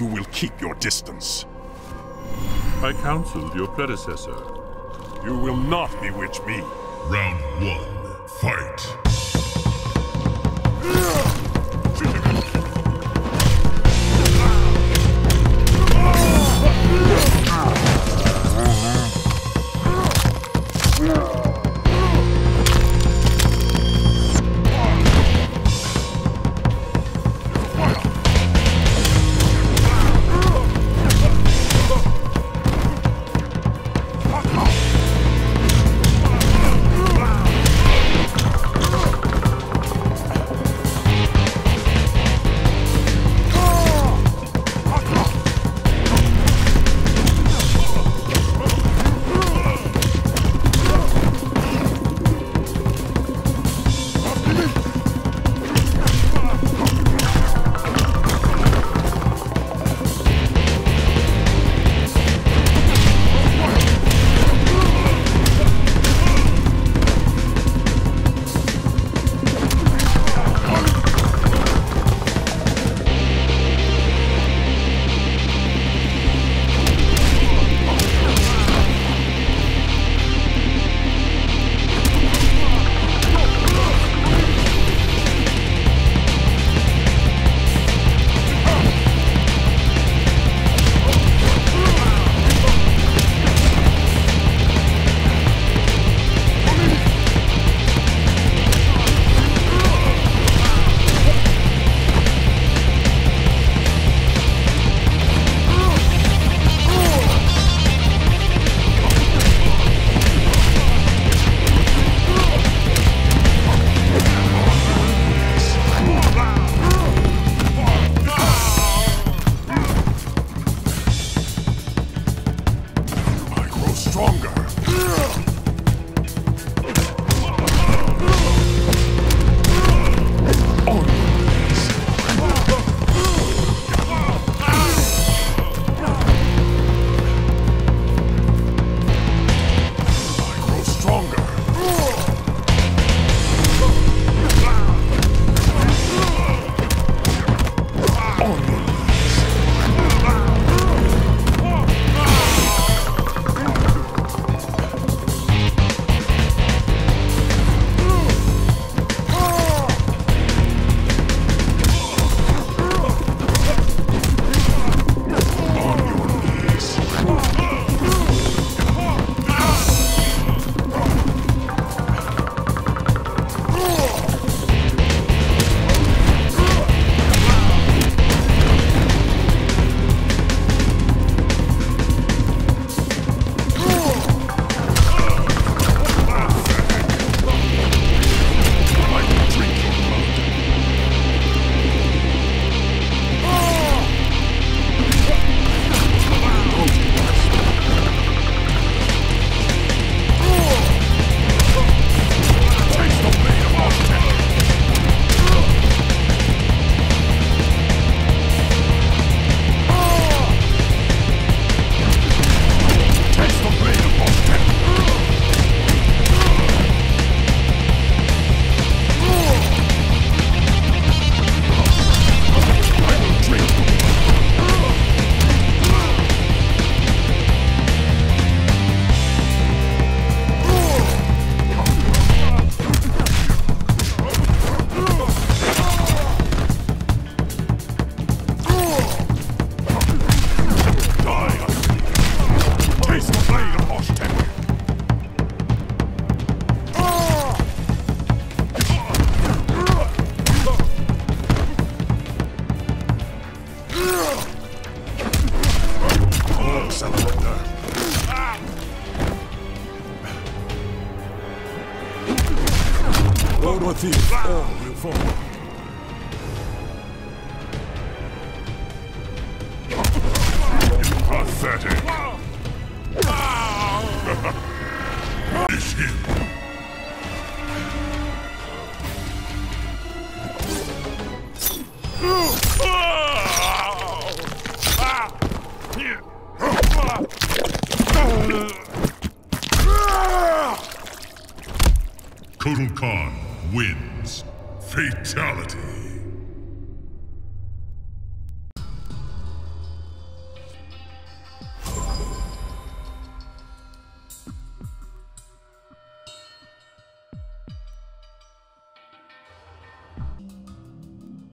You will keep your distance. I counseled your predecessor. You will not bewitch me. Round one, fight. All will fall. Pathetic. Him. Kotal Kahn wins. Fatality.